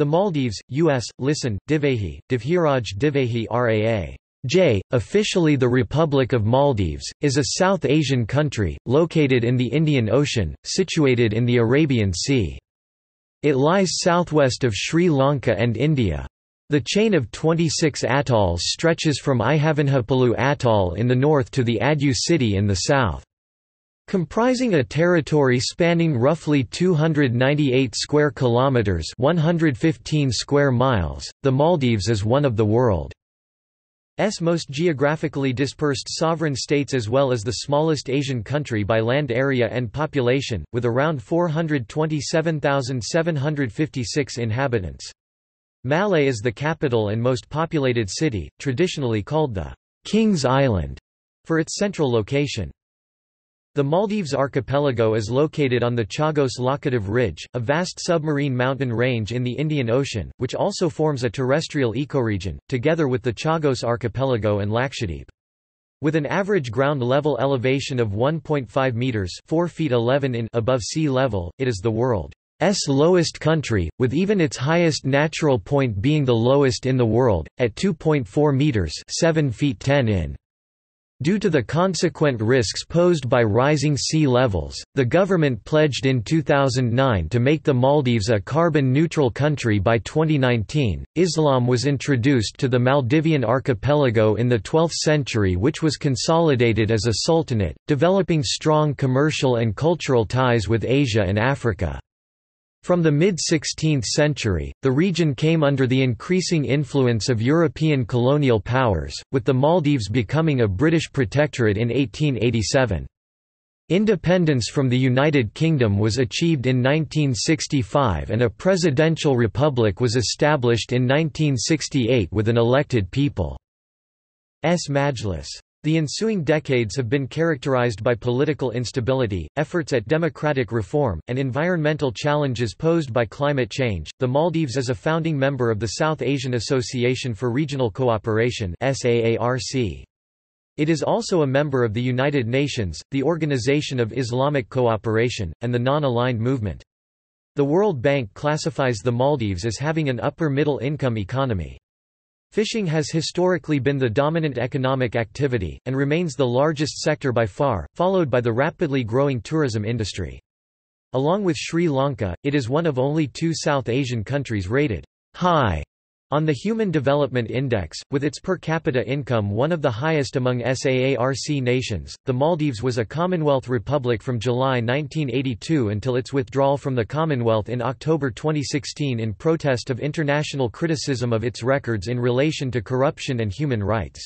The Maldives, U.S., listen, Divehi, Divhiraj Divehi Raa. J, officially the Republic of Maldives, is a South Asian country, located in the Indian Ocean, situated in the Arabian Sea. It lies southwest of Sri Lanka and India. The chain of 26 atolls stretches from Ihavandhippolhu Atoll in the north to the Addu city in the south. Comprising a territory spanning roughly 298 square kilometers, 115 square miles, the Maldives is one of the world's most geographically dispersed sovereign states as well as the smallest Asian country by land area and population, with around 427,756 inhabitants. Malé is the capital and most populated city, traditionally called the King's Island, for its central location. The Maldives archipelago is located on the Chagos Laccadive Ridge, a vast submarine mountain range in the Indian Ocean, which also forms a terrestrial ecoregion, together with the Chagos archipelago and Lakshadweep. With an average ground level elevation of 1.5 meters (4 feet 11 in) above sea level, it is the world's lowest country, with even its highest natural point being the lowest in the world, at 2.4 meters (7 feet 10 in). Due to the consequent risks posed by rising sea levels, the government pledged in 2009 to make the Maldives a carbon-neutral country by 2019. Islam was introduced to the Maldivian archipelago in the 12th century which was consolidated as a sultanate, developing strong commercial and cultural ties with Asia and Africa. From the mid-16th century, the region came under the increasing influence of European colonial powers, with the Maldives becoming a British protectorate in 1887. Independence from the United Kingdom was achieved in 1965 and a presidential republic was established in 1968 with an elected people's Majlis. The ensuing decades have been characterized by political instability, efforts at democratic reform, and environmental challenges posed by climate change. The Maldives is a founding member of the South Asian Association for Regional Cooperation (SAARC). It is also a member of the United Nations, the Organization of Islamic Cooperation, and the Non-Aligned Movement. The World Bank classifies the Maldives as having an upper middle income economy. Fishing has historically been the dominant economic activity, and remains the largest sector by far, followed by the rapidly growing tourism industry. Along with Sri Lanka, it is one of only two South Asian countries rated high on the Human Development Index, with its per capita income one of the highest among SAARC nations, the Maldives was a Commonwealth republic from July 1982 until its withdrawal from the Commonwealth in October 2016 in protest of international criticism of its records in relation to corruption and human rights.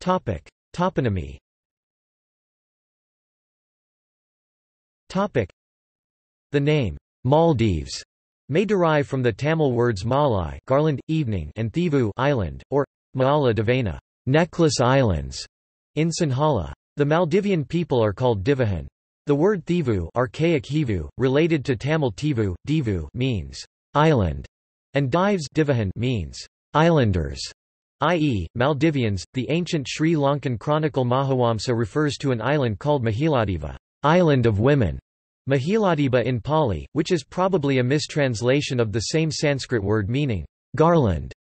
Toponymy. The name Maldives may derive from the Tamil words Malai garland, evening and Thivu island, or Maala Devana necklace islands, in Sinhala. The Maldivian people are called Divahan. The word Thivu archaic Hivu, related to Tamil Tivu, Divu means island, and Dives Divahan means islanders, i.e., Maldivians. The ancient Sri Lankan chronicle Mahavamsa refers to an island called Mahiladiva, island of women. Mahiladiba in Pali, which is probably a mistranslation of the same Sanskrit word meaning garland.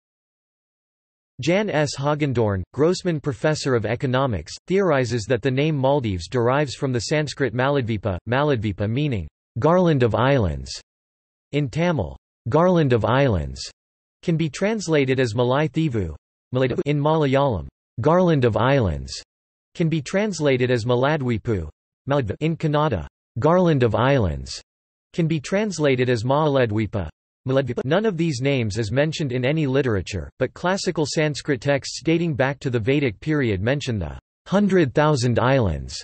Jan S. Hogendorn, Grossman Professor of Economics, theorizes that the name Maldives derives from the Sanskrit Maladvipa, Maladvipa meaning garland of islands. In Tamil, garland of islands can be translated as Malai Thivu. In Malayalam, garland of islands can be translated as Maladwipu. In Kannada, Garland of Islands can be translated as Maaledwipa. None of these names is mentioned in any literature, but classical Sanskrit texts dating back to the Vedic period mention the hundred thousand islands.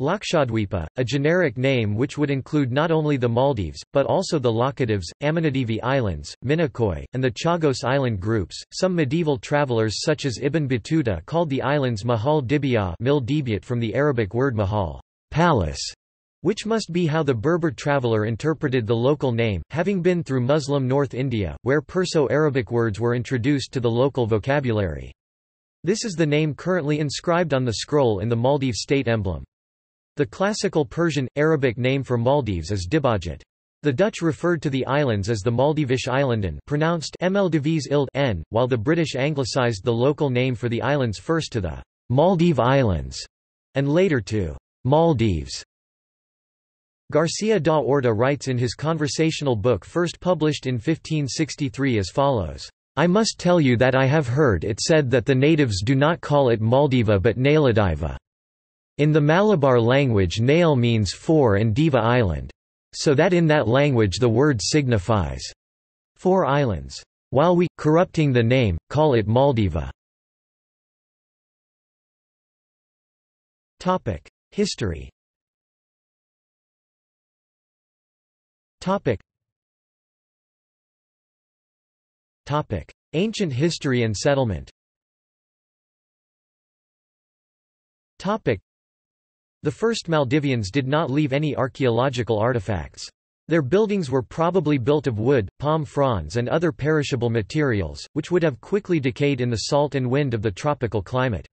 Lakshadweepa, a generic name which would include not only the Maldives, but also the Laccadives, Amindivi Islands, Minicoy, and the Chagos Island groups. Some medieval travelers such as Ibn Battuta called the islands Mahal Dibiyah from the Arabic word mahal, palace, which must be how the Berber traveller interpreted the local name, having been through Muslim North India, where Perso-Arabic words were introduced to the local vocabulary. This is the name currently inscribed on the scroll in the Maldives state emblem. The classical Persian, Arabic name for Maldives is Dibajat. The Dutch referred to the islands as the Maldivische Eilanden pronounced n, while the British anglicised the local name for the islands first to the Maldive Islands, and later to Maldives. Garcia da Orta writes in his conversational book first published in 1563 as follows. I must tell you that I have heard it said that the natives do not call it Maldiva but Nailadiva. In the Malabar language Nail means four and Diva island. So that in that language the word signifies four islands. While we, corrupting the name, call it Maldiva. History Ancient history and settlement the first Maldivians did not leave any archaeological artifacts. Their buildings were probably built of wood, palm fronds and other perishable materials, which would have quickly decayed in the salt and wind of the tropical climate.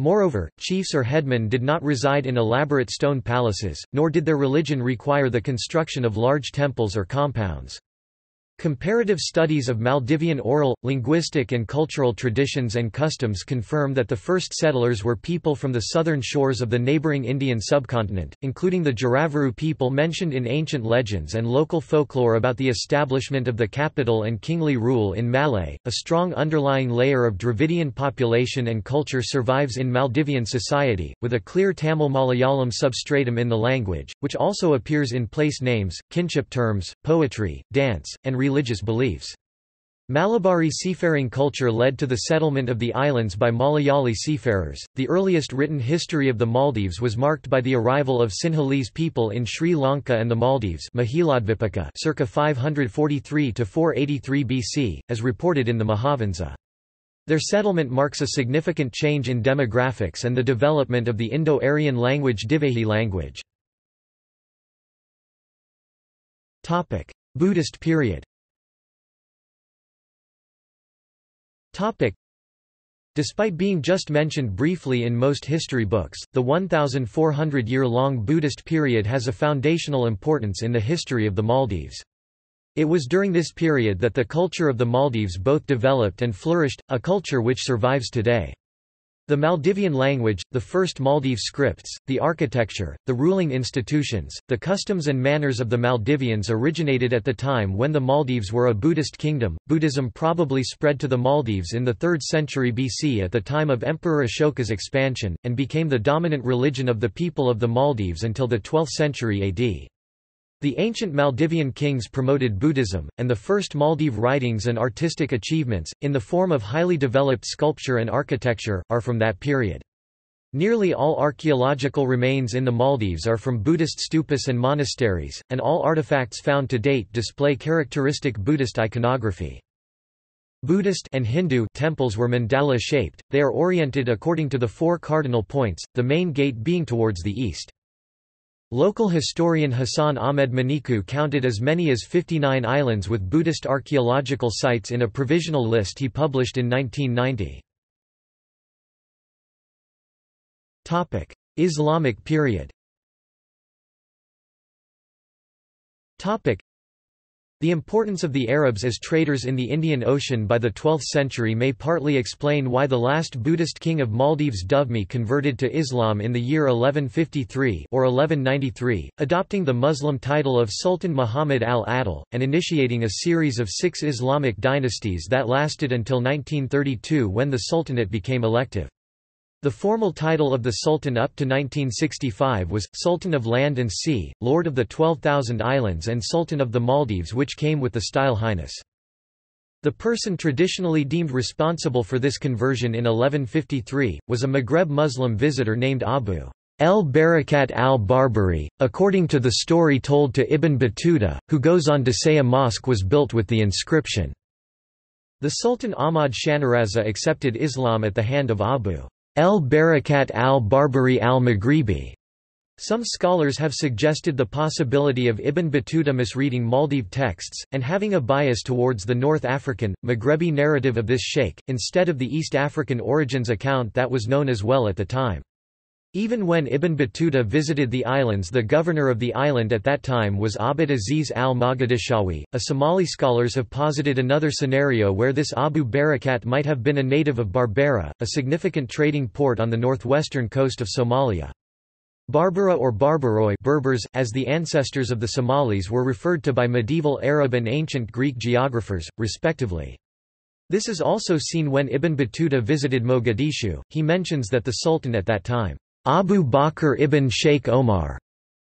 Moreover, chiefs or headmen did not reside in elaborate stone palaces, nor did their religion require the construction of large temples or compounds. Comparative studies of Maldivian oral, linguistic and cultural traditions and customs confirm that the first settlers were people from the southern shores of the neighboring Indian subcontinent, including the Giraavaru people mentioned in ancient legends and local folklore about the establishment of the capital and kingly rule in Malé. A strong underlying layer of Dravidian population and culture survives in Maldivian society, with a clear Tamil Malayalam substratum in the language, which also appears in place names, kinship terms, poetry, dance, and religious beliefs. Malabari seafaring culture led to the settlement of the islands by Malayali seafarers. The earliest written history of the Maldives was marked by the arrival of Sinhalese people in Sri Lanka and the Maldives circa 543 to 483 BC, as reported in the Mahavamsa. Their settlement marks a significant change in demographics and the development of the Indo-Aryan language Divehi language. Buddhist period Topic. Despite being just mentioned briefly in most history books, the 1,400-year-long Buddhist period has a foundational importance in the history of the Maldives. It was during this period that the culture of the Maldives both developed and flourished, a culture which survives today. The Maldivian language, the first Maldive scripts, the architecture, the ruling institutions, the customs and manners of the Maldivians originated at the time when the Maldives were a Buddhist kingdom. Buddhism probably spread to the Maldives in the 3rd century BC at the time of Emperor Ashoka's expansion, and became the dominant religion of the people of the Maldives until the 12th century AD. The ancient Maldivian kings promoted Buddhism, and the first Maldive writings and artistic achievements, in the form of highly developed sculpture and architecture, are from that period. Nearly all archaeological remains in the Maldives are from Buddhist stupas and monasteries, and all artifacts found to date display characteristic Buddhist iconography. Buddhist and Hindu temples were mandala-shaped, they are oriented according to the four cardinal points, the main gate being towards the east. Local historian Hassan Ahmed Maniku counted as many as 59 islands with Buddhist archaeological sites in a provisional list he published in 1990. Islamic period the importance of the Arabs as traders in the Indian Ocean by the 12th century may partly explain why the last Buddhist king of Maldives Dhovemi converted to Islam in the year 1153 or 1193, adopting the Muslim title of Sultan Muhammad al-Adil, and initiating a series of six Islamic dynasties that lasted until 1932 when the Sultanate became elective. The formal title of the Sultan up to 1965 was, Sultan of Land and Sea, Lord of the 12,000 Islands and Sultan of the Maldives which came with the style Highness. The person traditionally deemed responsible for this conversion in 1153, was a Maghreb Muslim visitor named Abu el-Barakat al-Barbari, according to the story told to Ibn Battuta, who goes on to say a mosque was built with the inscription. The Sultan Ahmad Shaniraza accepted Islam at the hand of Abu El-Barakat al-Barbari al-Maghribi. Some scholars have suggested the possibility of Ibn Battuta misreading Maldive texts, and having a bias towards the North African, Maghrebi narrative of this sheikh, instead of the East African origins account that was known as well at the time. Even when Ibn Battuta visited the islands the governor of the island at that time was Abd Aziz al-Mogadishawi. A Somali scholars have posited another scenario where this Abu Barakat might have been a native of Berbera, a significant trading port on the northwestern coast of Somalia. Barbara or Barbaroi Berbers, as the ancestors of the Somalis were referred to by medieval Arab and ancient Greek geographers, respectively. This is also seen when Ibn Battuta visited Mogadishu, he mentions that the Sultan at that time Abu Bakr ibn Sheikh Omar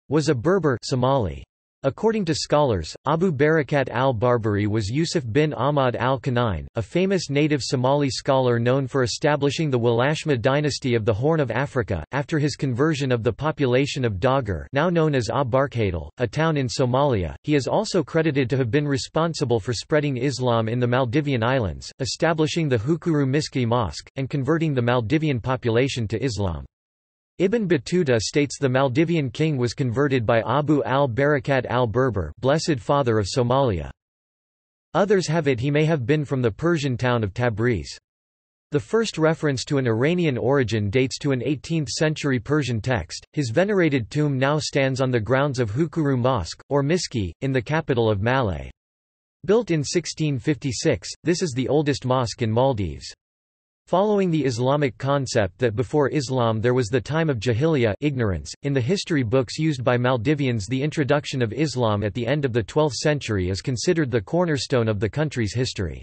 was a Berber Somali. According to scholars, Abu Barakat al-Barbari was Yusuf bin Ahmad al-Kawneyn, a famous native Somali scholar known for establishing the Walashma dynasty of the Horn of Africa, after his conversion of the population of Dagir now known as Abarkadal, a town in Somalia. He is also credited to have been responsible for spreading Islam in the Maldivian islands, establishing the Hukuru Miski Mosque, and converting the Maldivian population to Islam. Ibn Battuta states the Maldivian king was converted by Abu al-Barakat al-Berber blessed father of Somalia. Others have it he may have been from the Persian town of Tabriz. The first reference to an Iranian origin dates to an 18th-century Persian text. His venerated tomb now stands on the grounds of Hukuru Mosque, or Miski, in the capital of Malé. Built in 1656, this is the oldest mosque in Maldives. Following the Islamic concept that before Islam there was the time of Jahiliyyah ignorance, in the history books used by Maldivians the introduction of Islam at the end of the 12th century is considered the cornerstone of the country's history.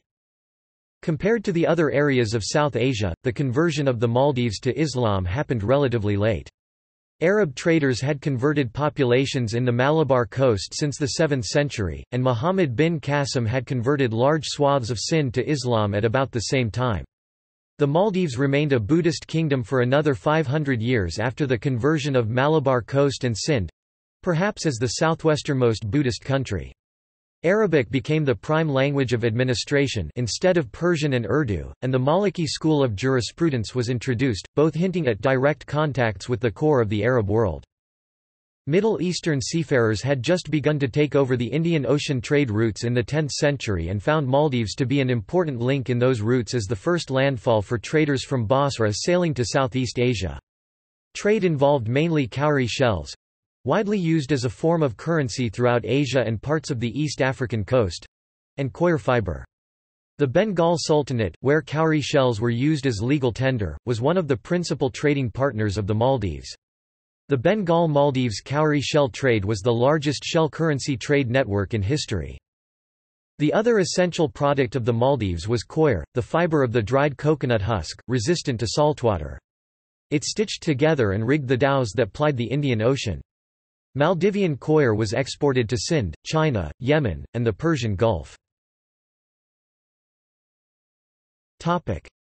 Compared to the other areas of South Asia, the conversion of the Maldives to Islam happened relatively late. Arab traders had converted populations in the Malabar coast since the 7th century, and Muhammad bin Qasim had converted large swaths of Sind to Islam at about the same time. The Maldives remained a Buddhist kingdom for another 500 years after the conversion of Malabar Coast and Sind—perhaps as the southwesternmost Buddhist country. Arabic became the prime language of administration instead of Persian and Urdu, and the Maliki school of jurisprudence was introduced, both hinting at direct contacts with the core of the Arab world. Middle Eastern seafarers had just begun to take over the Indian Ocean trade routes in the 10th century and found Maldives to be an important link in those routes as the first landfall for traders from Basra sailing to Southeast Asia. Trade involved mainly cowrie shells—widely used as a form of currency throughout Asia and parts of the East African coast—and coir fiber. The Bengal Sultanate, where cowrie shells were used as legal tender, was one of the principal trading partners of the Maldives. The Bengal Maldives cowrie shell trade was the largest shell currency trade network in history. The other essential product of the Maldives was coir, the fiber of the dried coconut husk, resistant to saltwater. It stitched together and rigged the dhows that plied the Indian Ocean. Maldivian coir was exported to Sind, China, Yemen, and the Persian Gulf.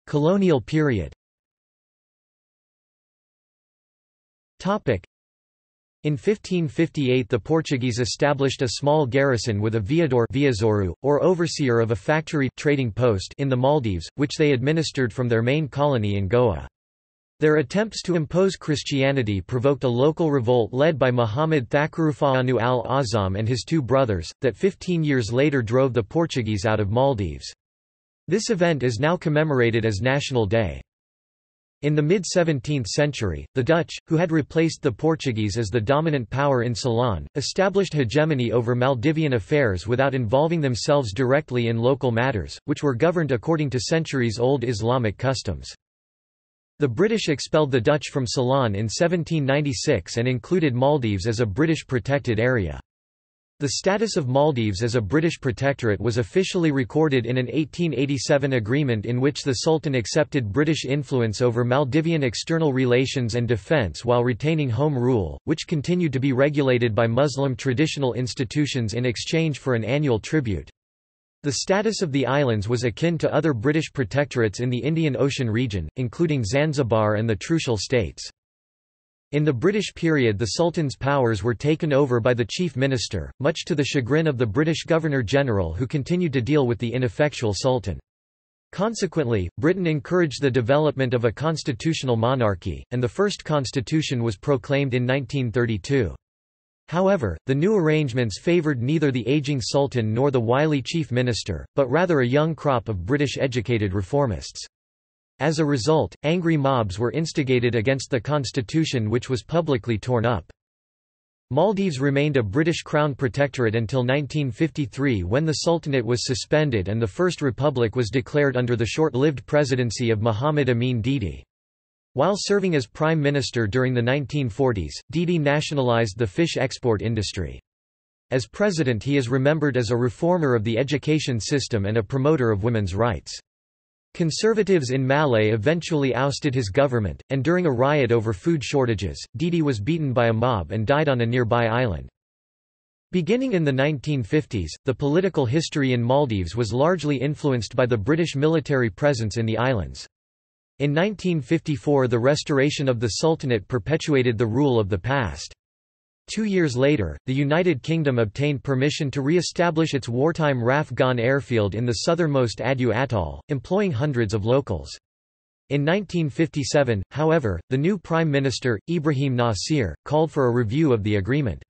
Colonial period In 1558 the Portuguese established a small garrison with a viador viazoru, or overseer of a factory trading post in the Maldives, which they administered from their main colony in Goa. Their attempts to impose Christianity provoked a local revolt led by Muhammad Thakurufa'anu al-Azam and his two brothers, that 15 years later drove the Portuguese out of Maldives. This event is now commemorated as National Day. In the mid-17th century, the Dutch, who had replaced the Portuguese as the dominant power in Ceylon, established hegemony over Maldivian affairs without involving themselves directly in local matters, which were governed according to centuries-old Islamic customs. The British expelled the Dutch from Ceylon in 1796 and included Maldives as a British protected area. The status of Maldives as a British protectorate was officially recorded in an 1887 agreement in which the Sultan accepted British influence over Maldivian external relations and defence while retaining home rule, which continued to be regulated by Muslim traditional institutions in exchange for an annual tribute. The status of the islands was akin to other British protectorates in the Indian Ocean region, including Zanzibar and the Trucial states. In the British period the Sultan's powers were taken over by the Chief Minister, much to the chagrin of the British Governor-General who continued to deal with the ineffectual Sultan. Consequently, Britain encouraged the development of a constitutional monarchy, and the first constitution was proclaimed in 1932. However, the new arrangements favoured neither the ageing Sultan nor the wily Chief Minister, but rather a young crop of British educated reformists. As a result, angry mobs were instigated against the constitution which was publicly torn up. Maldives remained a British Crown protectorate until 1953 when the Sultanate was suspended and the First Republic was declared under the short-lived presidency of Muhammad Amin Didi. While serving as Prime Minister during the 1940s, Didi nationalised the fish export industry. As president he is remembered as a reformer of the education system and a promoter of women's rights. Conservatives in Malé eventually ousted his government, and during a riot over food shortages, Didi was beaten by a mob and died on a nearby island. Beginning in the 1950s, the political history in Maldives was largely influenced by the British military presence in the islands. In 1954 the restoration of the Sultanate perpetuated the rule of the past. Two years later, the United Kingdom obtained permission to re-establish its wartime RAF Gan airfield in the southernmost Addu Atoll, employing hundreds of locals. In 1957, however, the new Prime Minister, Ibrahim Nasir, called for a review of the agreement.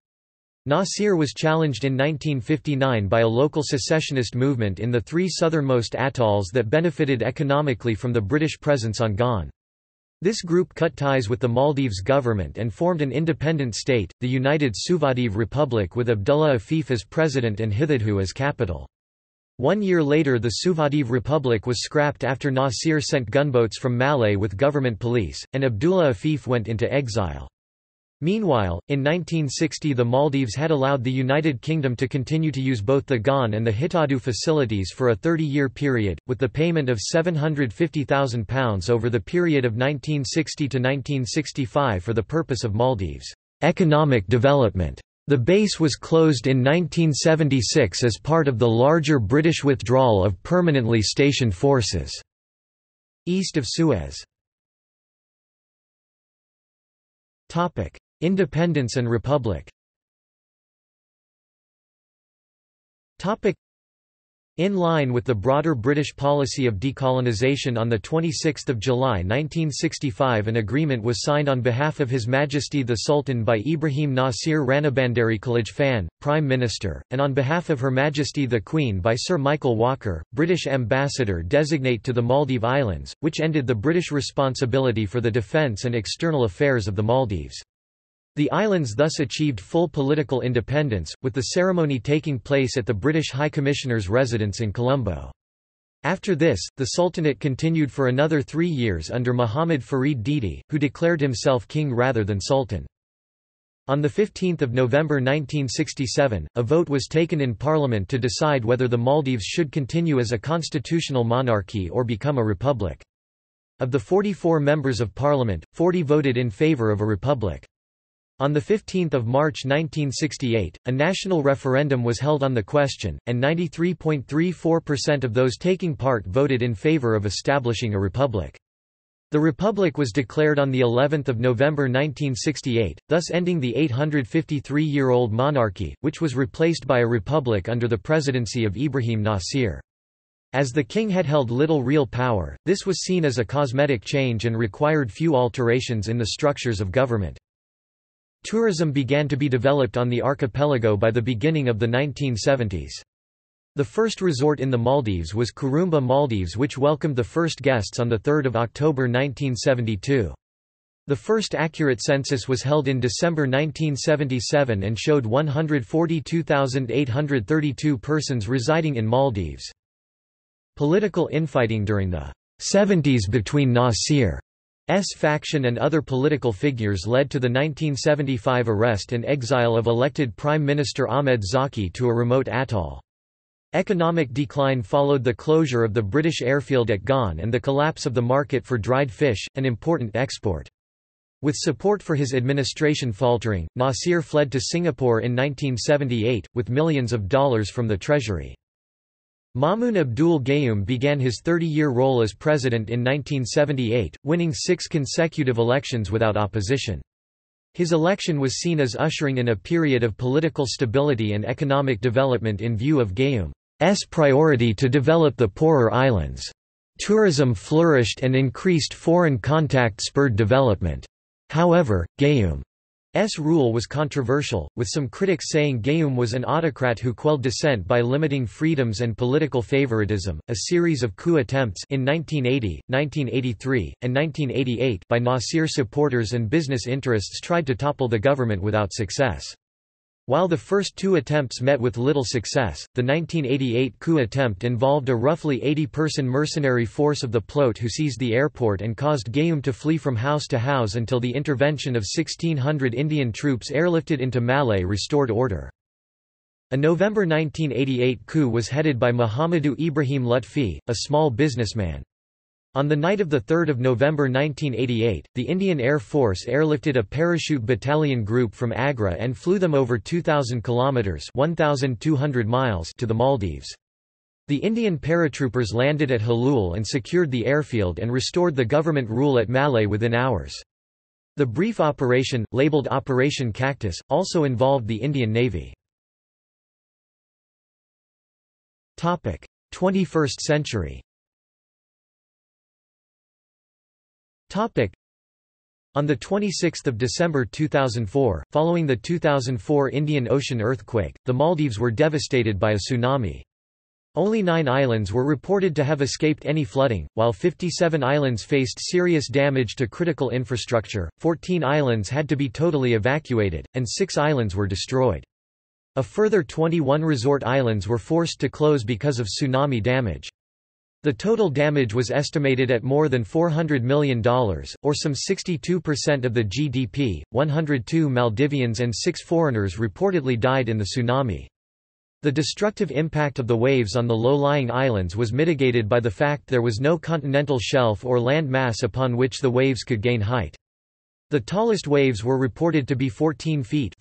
Nasir was challenged in 1959 by a local secessionist movement in the three southernmost atolls that benefited economically from the British presence on Gan. This group cut ties with the Maldives government and formed an independent state, the United Suvadive Republic with Abdullah Afif as president and Hithadhoo as capital. One year later the Suvadive Republic was scrapped after Nasir sent gunboats from Malé with government police, and Abdullah Afif went into exile. Meanwhile, in 1960 the Maldives had allowed the United Kingdom to continue to use both the GAN and the Hithadhoo facilities for a 30-year period, with the payment of £750,000 over the period of 1960 to 1965 for the purpose of Maldives' economic development. The base was closed in 1976 as part of the larger British withdrawal of permanently stationed forces east of Suez. Independence and Republic in line with the broader British policy of decolonisation on 26 July 1965 an agreement was signed on behalf of His Majesty the Sultan by Ibrahim Nasir Ranabandari Khalij Prime Minister, and on behalf of Her Majesty the Queen by Sir Michael Walker, British Ambassador designate to the Maldive Islands, which ended the British responsibility for the defence and external affairs of the Maldives. The islands thus achieved full political independence, with the ceremony taking place at the British High Commissioner's residence in Colombo. After this, the Sultanate continued for another three years under Muhammad Farid Didi, who declared himself king rather than sultan. On 15 November 1967, a vote was taken in Parliament to decide whether the Maldives should continue as a constitutional monarchy or become a republic. Of the 44 members of Parliament, 40 voted in favour of a republic. On 15 March 1968, a national referendum was held on the question, and 93.34% of those taking part voted in favor of establishing a republic. The republic was declared on the 11th of November 1968, thus ending the 853-year-old monarchy, which was replaced by a republic under the presidency of Ibrahim Nasir. As the king had held little real power, this was seen as a cosmetic change and required few alterations in the structures of government. Tourism began to be developed on the archipelago by the beginning of the 1970s. The first resort in the Maldives was Kurumba Maldives which welcomed the first guests on 3 October 1972. The first accurate census was held in December 1977 and showed 142,832 persons residing in Maldives. Political infighting during the 70s between Nasir faction and other political figures led to the 1975 arrest and exile of elected Prime Minister Ahmed Zaki to a remote atoll. Economic decline followed the closure of the British airfield at Gan and the collapse of the market for dried fish, an important export. With support for his administration faltering, Nasir fled to Singapore in 1978, with millions of dollars from the treasury. Maumoon Abdul Gayoom began his 30-year role as president in 1978, winning six consecutive elections without opposition. His election was seen as ushering in a period of political stability and economic development in view of Gayoom's priority to develop the poorer islands. Tourism flourished and increased foreign contact spurred development. However, Gayoom rule was controversial, with some critics saying Gayoom was an autocrat who quelled dissent by limiting freedoms and political favoritism. A series of coup attempts in 1980, 1983, and 1988 by Nasir supporters and business interests tried to topple the government without success. While the first two attempts met with little success, the 1988 coup attempt involved a roughly 80-person mercenary force of the PLOTE who seized the airport and caused Gayoom to flee from house to house until the intervention of 1,600 Indian troops airlifted into Malé restored order. A November 1988 coup was headed by Muhammadu Ibrahim Lutfi, a small businessman. On the night of 3 November 1988, the Indian Air Force airlifted a parachute battalion group from Agra and flew them over 2,000 kilometres 1,200 miles to the Maldives. The Indian paratroopers landed at Hulhulé and secured the airfield and restored the government rule at Malé within hours. The brief operation, labelled Operation Cactus, also involved the Indian Navy. 21st century Topic. On 26 December 2004, following the 2004 Indian Ocean earthquake, the Maldives were devastated by a tsunami. Only nine islands were reported to have escaped any flooding, while 57 islands faced serious damage to critical infrastructure, 14 islands had to be totally evacuated, and six islands were destroyed. A further 21 resort islands were forced to close because of tsunami damage. The total damage was estimated at more than $400 million, or some 62% of the GDP. 102 Maldivians and six foreigners reportedly died in the tsunami. The destructive impact of the waves on the low-lying islands was mitigated by the fact there was no continental shelf or land mass upon which the waves could gain height. The tallest waves were reported to be 14 feet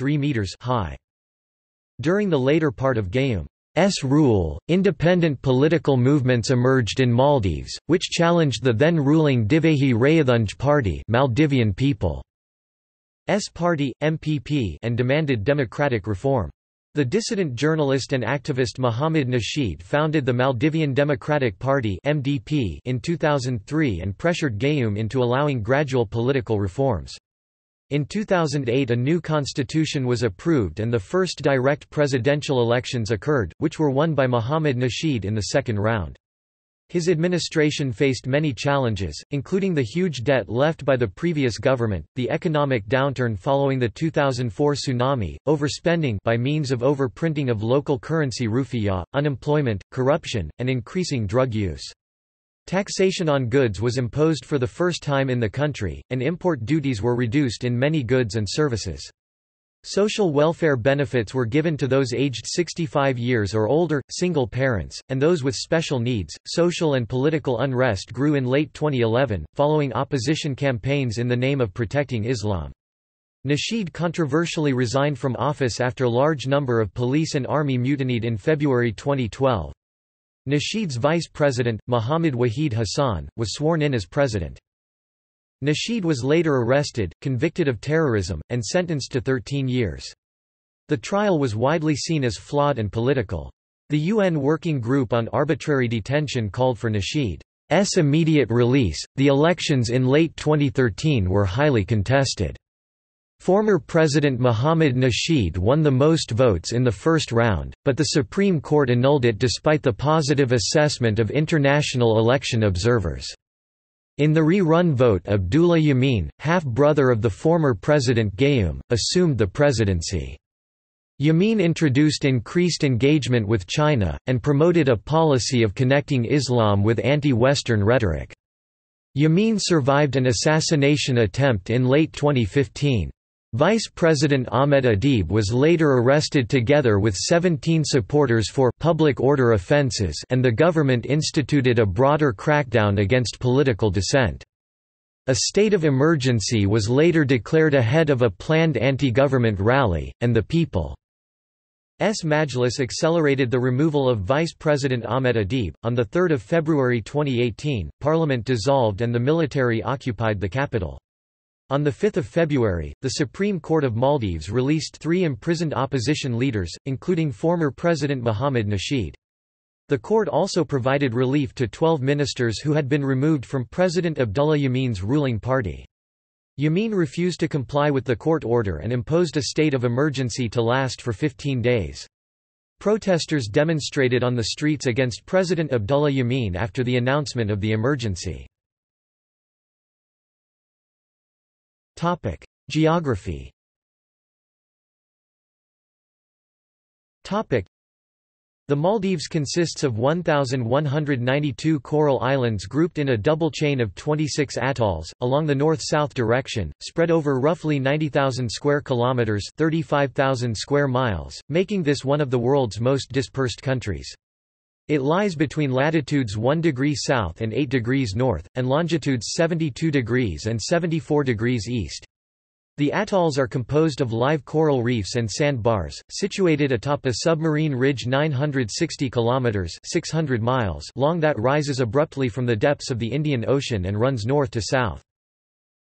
meters high. During the later part of Gayoom S rule, independent political movements emerged in Maldives, which challenged the then ruling Divehi Rayyithunge Party Maldivian People. S Party, MPP and demanded democratic reform. The dissident journalist and activist Muhammad Nasheed founded the Maldivian Democratic Party MDP in 2003 and pressured Gayoom into allowing gradual political reforms. In 2008 a new constitution was approved and the first direct presidential elections occurred, which were won by Mohamed Nasheed in the second round. His administration faced many challenges, including the huge debt left by the previous government, the economic downturn following the 2004 tsunami, overspending by means of overprinting of local currency rufiyaa, unemployment, corruption, and increasing drug use. Taxation on goods was imposed for the first time in the country, and import duties were reduced in many goods and services. Social welfare benefits were given to those aged 65 years or older, single parents, and those with special needs. Social and political unrest grew in late 2011, following opposition campaigns in the name of protecting Islam. Nasheed controversially resigned from office after large number of police and army mutinied in February 2012. Nasheed's vice president, Muhammad Wahid Hassan, was sworn in as president. Nasheed was later arrested, convicted of terrorism, and sentenced to 13 years. The trial was widely seen as flawed and political. The UN Working Group on Arbitrary Detention called for Nasheed's immediate release. The elections in late 2013 were highly contested. Former President Mohammad Nasheed won the most votes in the first round, but the Supreme Court annulled it despite the positive assessment of international election observers. In the re-run vote Abdullah Yameen, half-brother of the former President Gayoom, assumed the presidency. Yameen introduced increased engagement with China, and promoted a policy of connecting Islam with anti-Western rhetoric. Yameen survived an assassination attempt in late 2015. Vice President Ahmed Adeeb was later arrested together with 17 supporters for public order offences and the government instituted a broader crackdown against political dissent. A state of emergency was later declared ahead of a planned anti-government rally, and the People's Majlis accelerated the removal of Vice President Ahmed Adeeb. On 3 February 2018, Parliament dissolved and the military occupied the capital. On 5 February, the Supreme Court of Maldives released three imprisoned opposition leaders, including former President Mohamed Nasheed. The court also provided relief to 12 ministers who had been removed from President Abdullah Yameen's ruling party. Yameen refused to comply with the court order and imposed a state of emergency to last for 15 days. Protesters demonstrated on the streets against President Abdullah Yameen after the announcement of the emergency. Geography. The Maldives consists of 1,192 coral islands grouped in a double chain of 26 atolls, along the north-south direction, spread over roughly 90,000 square kilometres 35,000 square miles, making this one of the world's most dispersed countries. It lies between latitudes 1 degree south and 8 degrees north, and longitudes 72 degrees and 74 degrees east. The atolls are composed of live coral reefs and sandbars, situated atop a submarine ridge 960 kilometers (600 miles) long that rises abruptly from the depths of the Indian Ocean and runs north to south.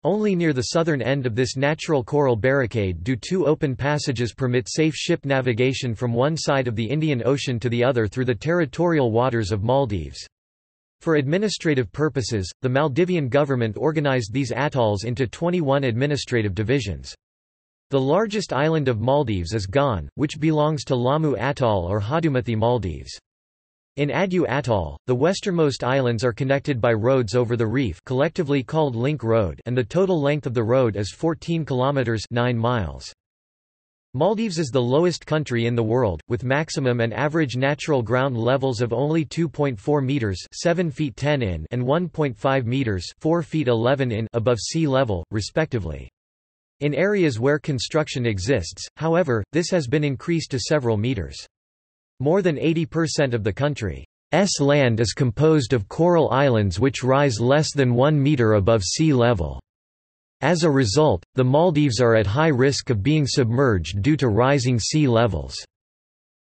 Only near the southern end of this natural coral barricade do two open passages permit safe ship navigation from one side of the Indian Ocean to the other through the territorial waters of Maldives. For administrative purposes, the Maldivian government organized these atolls into 21 administrative divisions. The largest island of Maldives is Gan, which belongs to Laamu Atoll or Hadumati Maldives. In Addu Atoll, the westernmost islands are connected by roads over the reef collectively called Link Road and the total length of the road is 14 kilometers 9 miles. Maldives is the lowest country in the world, with maximum and average natural ground levels of only 2.4 meters (7 feet 10 in) and 1.5 meters (4 feet 11 in) above sea level, respectively. In areas where construction exists, however, this has been increased to several meters. More than 80% of the country's land is composed of coral islands which rise less than 1 meter above sea level. As a result, the Maldives are at high risk of being submerged due to rising sea levels.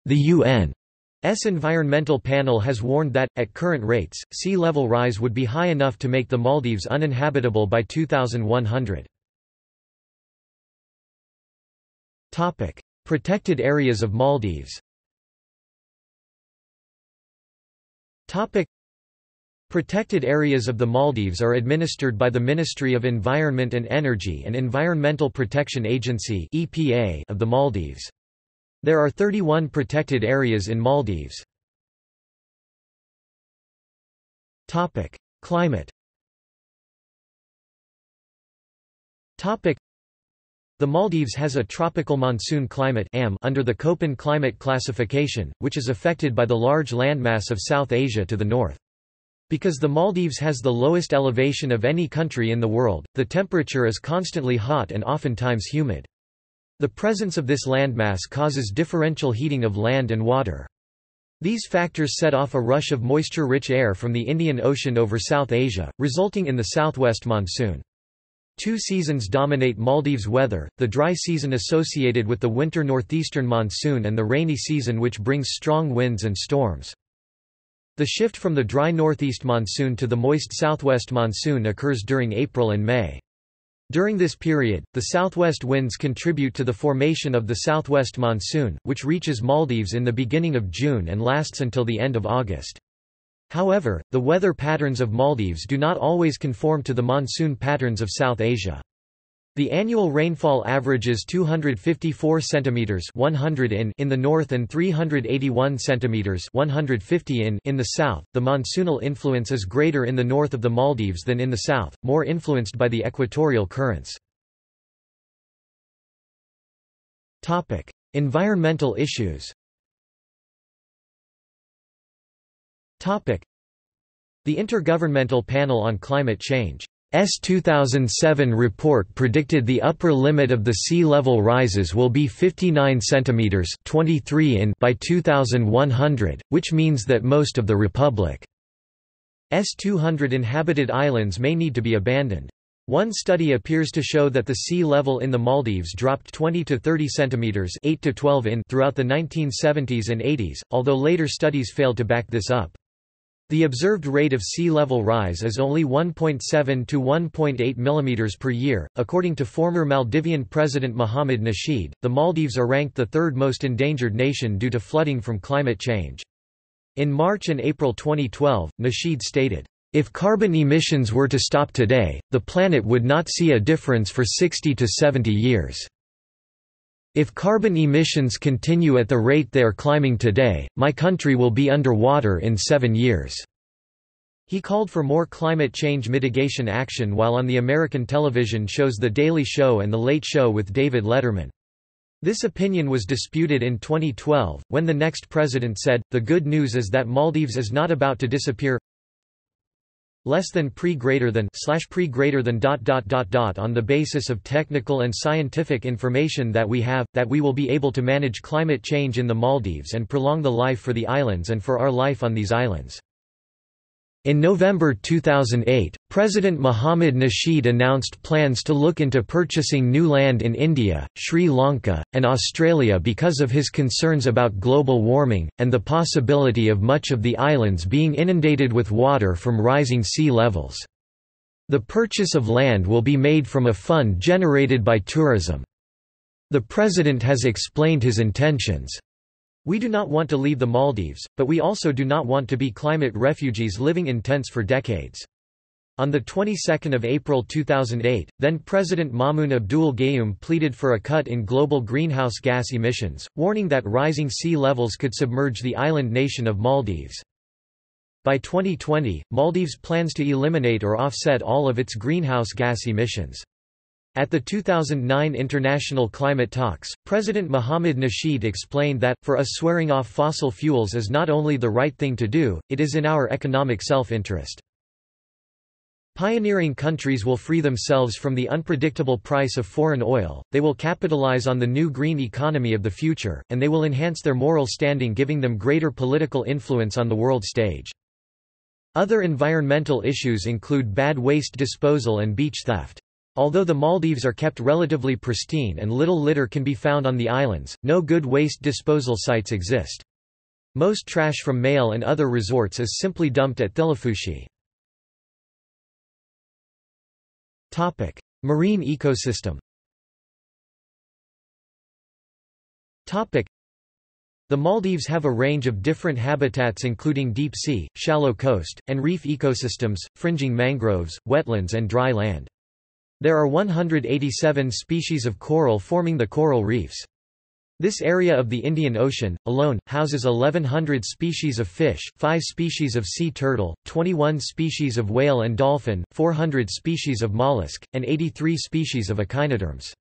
The UN's Environmental Panel has warned that, at current rates, sea level rise would be high enough to make the Maldives uninhabitable by 2100. Protected areas of Maldives Protected areas of the Maldives are administered by the Ministry of Environment and Energy and Environmental Protection Agency (EPA) of the Maldives. There are 31 protected areas in Maldives. Climate the Maldives has a tropical monsoon climate under the Köppen climate classification, which is affected by the large landmass of South Asia to the north. Because the Maldives has the lowest elevation of any country in the world, the temperature is constantly hot and oftentimes humid. The presence of this landmass causes differential heating of land and water. These factors set off a rush of moisture-rich air from the Indian Ocean over South Asia, resulting in the southwest monsoon. Two seasons dominate Maldives weather, the dry season associated with the winter northeastern monsoon and the rainy season which brings strong winds and storms. The shift from the dry northeast monsoon to the moist southwest monsoon occurs during April and May. During this period, the southwest winds contribute to the formation of the southwest monsoon, which reaches Maldives in the beginning of June and lasts until the end of August. However, the weather patterns of Maldives do not always conform to the monsoon patterns of South Asia. The annual rainfall averages 254 centimeters 100 in in the north and 381 centimeters 150 in in the south. The monsoonal influence is greater in the north of the Maldives than in the south, more influenced by the equatorial currents. Topic: Environmental issues. Topic: The Intergovernmental Panel on Climate Change S 2007 report predicted the upper limit of the sea level rises will be 59 centimeters 23 in by 2100, which means that most of the republic's 200 inhabited islands may need to be abandoned. One study appears to show that the sea level in the Maldives dropped 20 to 30 centimeters 8 to 12 in throughout the 1970s and 80s, although later studies failed to back this up. The observed rate of sea level rise is only 1.7 to 1.8 mm per year. According to former Maldivian President Mohamed Nasheed, the Maldives are ranked the third most endangered nation due to flooding from climate change. In March and April 2012, Nasheed stated, If carbon emissions were to stop today, the planet would not see a difference for 60 to 70 years. If carbon emissions continue at the rate they are climbing today, my country will be underwater in seven years." He called for more climate change mitigation action while on the American television shows The Daily Show and The Late Show with David Letterman. This opinion was disputed in 2012, when the next president said, the good news is that Maldives is not about to disappear less than pre greater than slash pre greater than dot dot dot dot on the basis of technical and scientific information that we have that we will be able to manage climate change in the Maldives and prolong the life for the islands and for our life on these islands in November 2008, President Mohamed Nasheed announced plans to look into purchasing new land in India, Sri Lanka, and Australia because of his concerns about global warming, and the possibility of much of the islands being inundated with water from rising sea levels. The purchase of land will be made from a fund generated by tourism. The President has explained his intentions. We do not want to leave the Maldives, but we also do not want to be climate refugees living in tents for decades. On the 22nd of April 2008, then President Maumoon Abdul Gayoom pleaded for a cut in global greenhouse gas emissions, warning that rising sea levels could submerge the island nation of Maldives. By 2020, Maldives plans to eliminate or offset all of its greenhouse gas emissions. At the 2009 international climate talks, President Mohamed Nasheed explained that, for us swearing off fossil fuels is not only the right thing to do, it is in our economic self-interest. Pioneering countries will free themselves from the unpredictable price of foreign oil, they will capitalize on the new green economy of the future, and they will enhance their moral standing giving them greater political influence on the world stage. Other environmental issues include bad waste disposal and beach theft. Although the Maldives are kept relatively pristine and little litter can be found on the islands, no good waste disposal sites exist. Most trash from Malé and other resorts is simply dumped at Thilafushi. Marine ecosystem the Maldives have a range of different habitats including deep sea, shallow coast, and reef ecosystems, fringing mangroves, wetlands and dry land. There are 187 species of coral forming the coral reefs. This area of the Indian Ocean, alone, houses 1100 species of fish, 5 species of sea turtle, 21 species of whale and dolphin, 400 species of mollusk, and 83 species of echinoderms.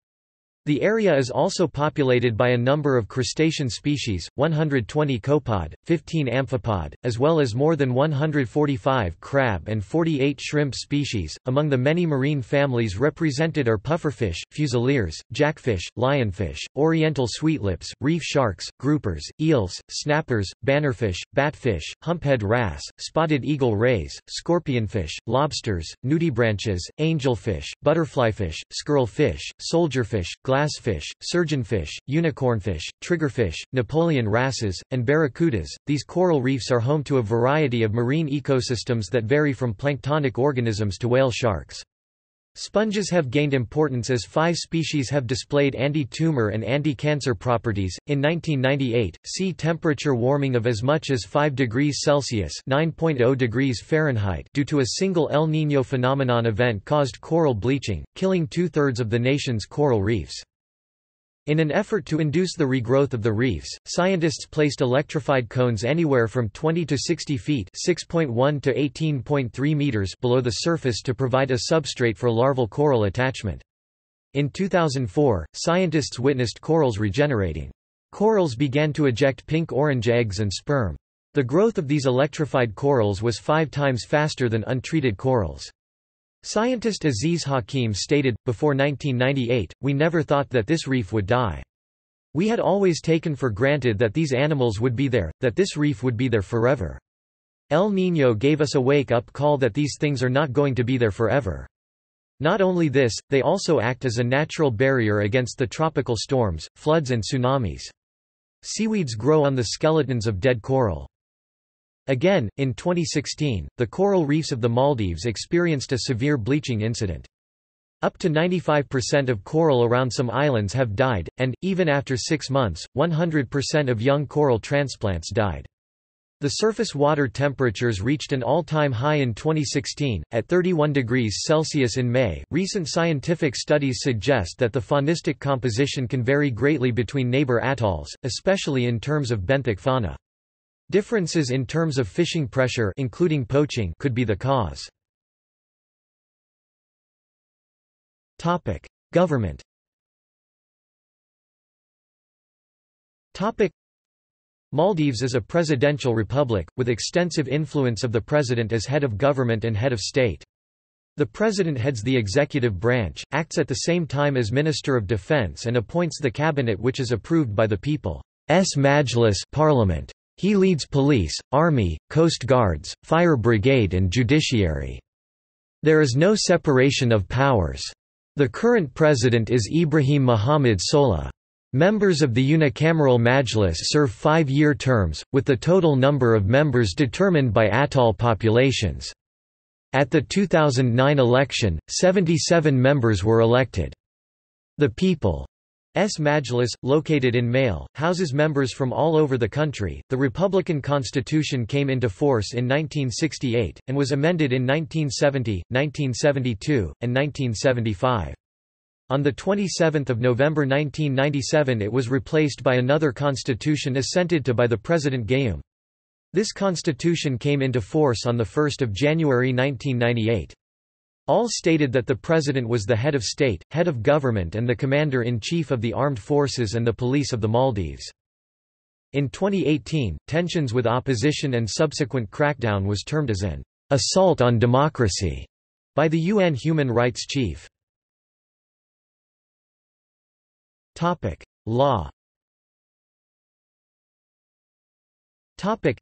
The area is also populated by a number of crustacean species, 120 copepod, 15 amphipod, as well as more than 145 crab and 48 shrimp species. Among the many marine families represented are pufferfish, fusiliers, jackfish, lionfish, oriental sweetlips, reef sharks, groupers, eels, snappers, bannerfish, batfish, humphead wrasse, spotted eagle rays, scorpionfish, lobsters, nudibranches, angelfish, butterflyfish, squirrelfish, soldierfish, glassfish, surgeonfish, unicornfish, triggerfish, Napoleon wrasses, and barracudas. These coral reefs are home to a variety of marine ecosystems that vary from planktonic organisms to whale sharks. Sponges have gained importance as five species have displayed anti-tumor and anti-cancer properties. In 1998, sea temperature warming of as much as 5 degrees Celsius (9.0 degrees Fahrenheit) due to a single El Niño phenomenon event caused coral bleaching, killing two-thirds of the nation's coral reefs. In an effort to induce the regrowth of the reefs, scientists placed electrified cones anywhere from 20 to 60 feet (6.1 to 18.3 meters) below the surface to provide a substrate for larval coral attachment. In 2004, scientists witnessed corals regenerating. Corals began to eject pink-orange eggs and sperm. The growth of these electrified corals was five times faster than untreated corals. Scientist Aziz Hakim stated, before 1998, we never thought that this reef would die. We had always taken for granted that these animals would be there, that this reef would be there forever. El Niño gave us a wake-up call that these things are not going to be there forever. Not only this, they also act as a natural barrier against the tropical storms, floods and tsunamis. Seaweeds grow on the skeletons of dead coral. Again, in 2016, the coral reefs of the Maldives experienced a severe bleaching incident. Up to 95% of coral around some islands have died, and, even after six months, 100% of young coral transplants died. The surface water temperatures reached an all-time high in 2016, at 31 degrees Celsius in May. Recent scientific studies suggest that the faunistic composition can vary greatly between neighbor atolls, especially in terms of benthic fauna. Differences in terms of fishing pressure including poaching could be the cause. Government. Maldives is a presidential republic, with extensive influence of the president as head of government and head of state. The president heads the executive branch, acts at the same time as Minister of Defense and appoints the cabinet which is approved by the people's Majlis parliament. He leads police, army, coast guards, fire brigade and judiciary. There is no separation of powers. The current president is Ibrahim Mohamed Solih. Members of the unicameral Majlis serve five-year terms, with the total number of members determined by atoll populations. At the 2009 election, 77 members were elected. The People's Majlis, located in Malé, houses members from all over the country. The Republican Constitution came into force in 1968, and was amended in 1970, 1972, and 1975. On 27 November 1997 it was replaced by another constitution assented to by the President Gayoom. This constitution came into force on 1 January 1998. All stated that the President was the head of state, head of government and the commander-in-chief of the armed forces and the police of the Maldives. In 2018, tensions with opposition and subsequent crackdown was termed as an assault on democracy by the UN human rights chief. Topic: Law. Topic: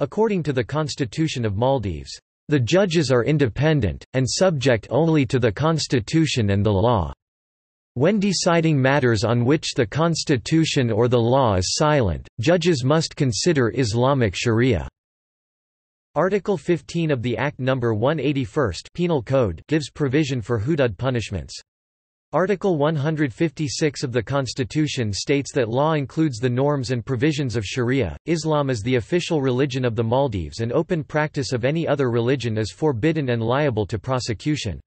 According to the Constitution of Maldives, the judges are independent and subject only to the constitution and the law. When deciding matters on which the constitution or the law is silent, judges must consider Islamic sharia. Article 15 of the Act No. 181 Penal Code gives provision for hudud punishments. Article 156 of the Constitution states that law includes the norms and provisions of Sharia. Islam is the official religion of the Maldives and open practice of any other religion is forbidden and liable to prosecution.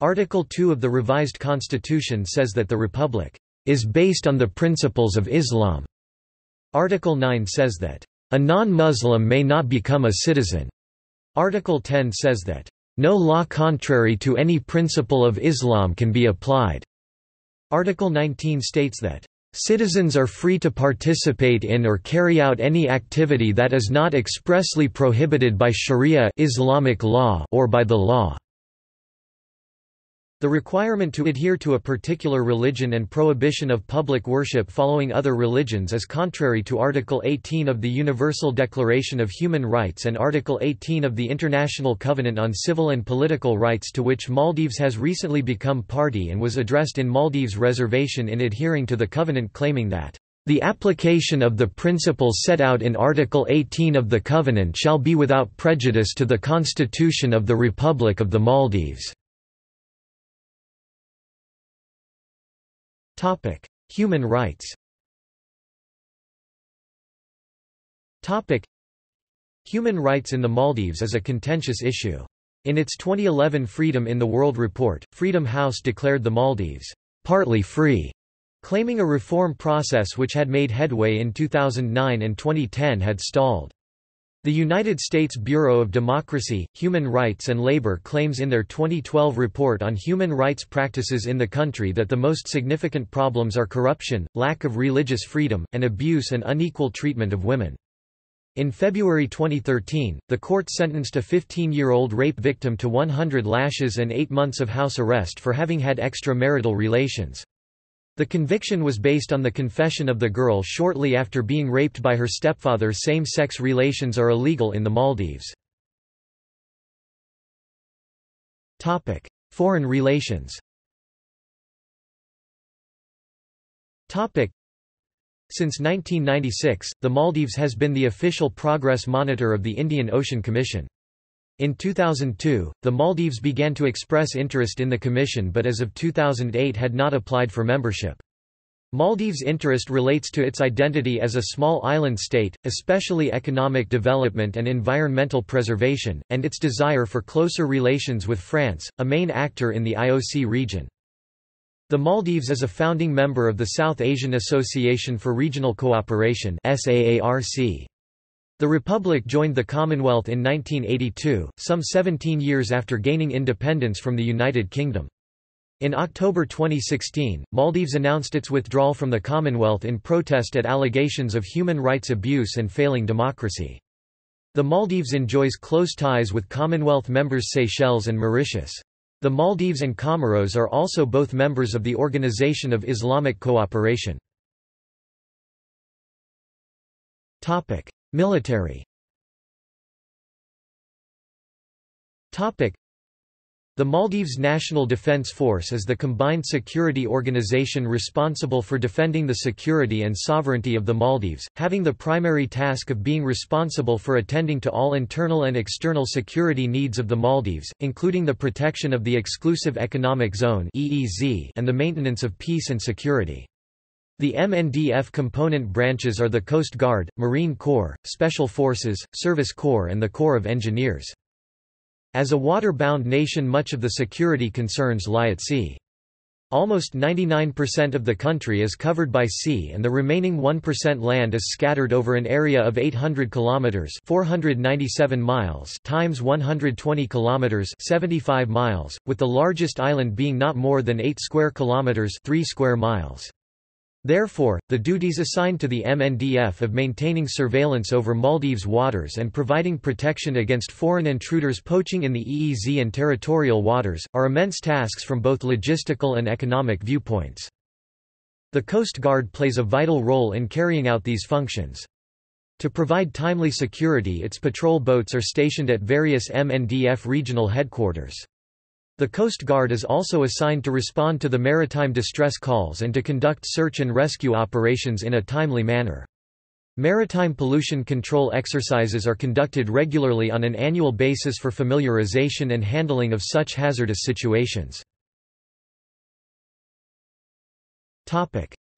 Article 2 of the revised constitution says that the republic is based on the principles of Islam. Article 9 says that a non-Muslim may not become a citizen. Article 10 says that no law contrary to any principle of Islam can be applied. Article 19 states that Citizens are free to participate in or carry out any activity that is not expressly prohibited by Sharia Islamic law or by the law. The requirement to adhere to a particular religion and prohibition of public worship following other religions is contrary to Article 18 of the Universal Declaration of Human Rights and Article 18 of the International Covenant on Civil and Political Rights to which Maldives has recently become party and was addressed in Maldives' reservation in adhering to the covenant claiming that the application of the principles set out in Article 18 of the Covenant shall be without prejudice to the Constitution of the Republic of the Maldives. Topic: Human rights. Topic: Human rights in the Maldives is a contentious issue. In its 2011 Freedom in the World report, Freedom House declared the Maldives partly free, claiming a reform process which had made headway in 2009 and 2010 had stalled. The United States Bureau of Democracy, Human Rights and Labor claims in their 2012 report on human rights practices in the country that the most significant problems are corruption, lack of religious freedom, and abuse and unequal treatment of women. In February 2013, the court sentenced a 15-year-old rape victim to 100 lashes and 8 months of house arrest for having had extramarital relations. The conviction was based on the confession of the girl shortly after being raped by her stepfather. Same sex relations are illegal in the Maldives. Foreign relations Since 1996, the Maldives has been the official progress monitor of the Indian Ocean Commission. In 2002, the Maldives began to express interest in the Commission but as of 2008 had not applied for membership. Maldives' interest relates to its identity as a small island state, especially economic development and environmental preservation, and its desire for closer relations with France, a main actor in the IOC region. The Maldives is a founding member of the South Asian Association for Regional Cooperation The Republic joined the Commonwealth in 1982, some 17 years after gaining independence from the United Kingdom. In October 2016, Maldives announced its withdrawal from the Commonwealth in protest at allegations of human rights abuse and failing democracy. The Maldives enjoys close ties with Commonwealth members Seychelles and Mauritius. The Maldives and Comoros are also both members of the Organization of Islamic Cooperation. Military the Maldives National Defence Force is the combined security organization responsible for defending the security and sovereignty of the Maldives, having the primary task of being responsible for attending to all internal and external security needs of the Maldives, including the protection of the Exclusive Economic Zone and the maintenance of peace and security. The MNDF component branches are the Coast Guard, Marine Corps, Special Forces, Service Corps and the Corps of Engineers. As a water-bound nation much of the security concerns lie at sea. Almost 99% of the country is covered by sea and the remaining 1% land is scattered over an area of 800 kilometers, 497 miles times 120 kilometers, 75 miles, with the largest island being not more than 8 square kilometers, 3 square miles. Therefore, the duties assigned to the MNDF of maintaining surveillance over Maldives waters and providing protection against foreign intruders poaching in the EEZ and territorial waters, are immense tasks from both logistical and economic viewpoints. The Coast Guard plays a vital role in carrying out these functions. To provide timely security its patrol boats are stationed at various MNDF regional headquarters. The Coast Guard is also assigned to respond to the maritime distress calls and to conduct search and rescue operations in a timely manner. Maritime pollution control exercises are conducted regularly on an annual basis for familiarization and handling of such hazardous situations.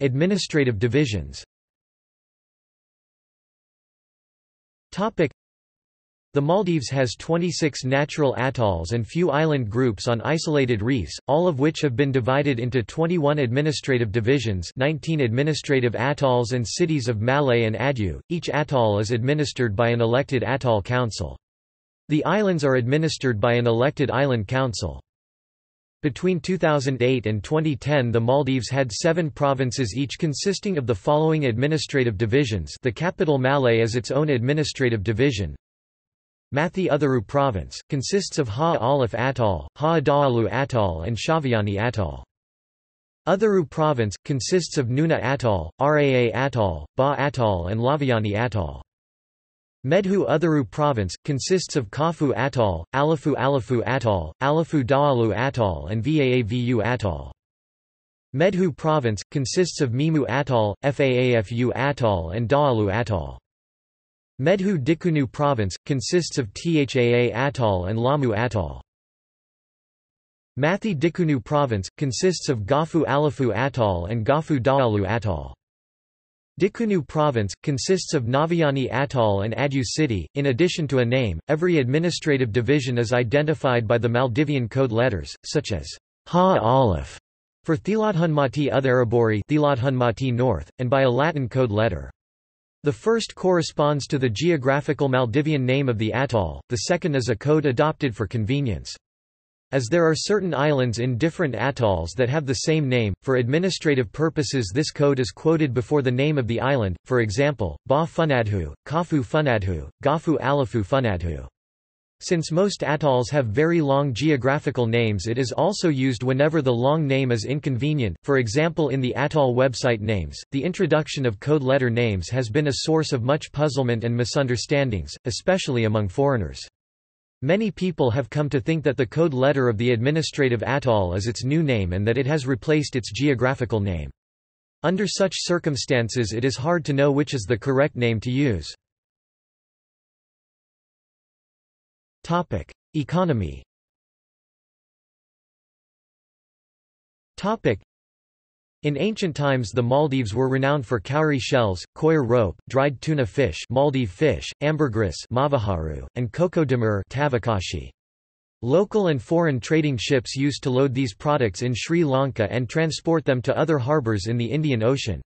Administrative divisions the Maldives has 26 natural atolls and few island groups on isolated reefs, all of which have been divided into 21 administrative divisions 19 administrative atolls and cities of Malé and Addu. Each atoll is administered by an elected atoll council. The islands are administered by an elected island council. Between 2008 and 2010 the Maldives had seven provinces each consisting of the following administrative divisions the capital Malé is its own administrative division, Mathi Uthuru Province, consists of Ha Alif Atoll, Ha Daalu Atoll and Shaviyani Atoll. Uthuru Province, consists of Noonu Atoll, Raa Atoll, Ba Atoll and Lhaviyani Atoll. Medhu Uthuru Province, consists of Kaafu Atoll, Alifu Alifu Atoll, Alifu Daalu Atoll and Vaavu Atoll. Medhu Province, consists of Meemu Atoll, Faafu Atoll and Daalu Atoll. Medhu Dhekunu Province, consists of Thaa Atoll and Laamu Atoll. Mathi Dhekunu Province, consists of Gaafu Alifu Atoll and Gaafu Daalu Atoll. Dhekunu Province, consists of Gnaviyani Atoll and Addu City. In addition to a name, every administrative division is identified by the Maldivian code letters, such as Ha Alif for Thiladhunmathi Utharabori Thiladhunmathi North, and by a Latin code letter. The first corresponds to the geographical Maldivian name of the atoll, the second is a code adopted for convenience. As there are certain islands in different atolls that have the same name, for administrative purposes this code is quoted before the name of the island, for example, Ba Funadhoo, Kaafu Funadhoo, Gaafu Alifu Funadhoo. Since most atolls have very long geographical names it is also used whenever the long name is inconvenient, for example in the atoll website names. The introduction of code letter names has been a source of much puzzlement and misunderstandings, especially among foreigners. Many people have come to think that the code letter of the administrative atoll is its new name and that it has replaced its geographical name. Under such circumstances it is hard to know which is the correct name to use. Topic: Economy. Topic: In ancient times the Maldives were renowned for cowrie shells, coir rope, dried tuna fish Maldive fish, ambergris mavaharu, and coco de mer tavakashi. Local and foreign trading ships used to load these products in Sri Lanka and transport them to other harbours in the Indian Ocean.